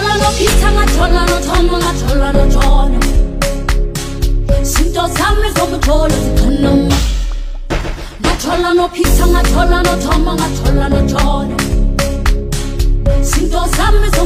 jolo no pita nga jolo no tomo nga jolo no jolo Sinto zame zomu jolo zikono ma Nga jolo no pita nga jolo no tomo nga jolo no jolo Sinto zame zomu jolo zikono ma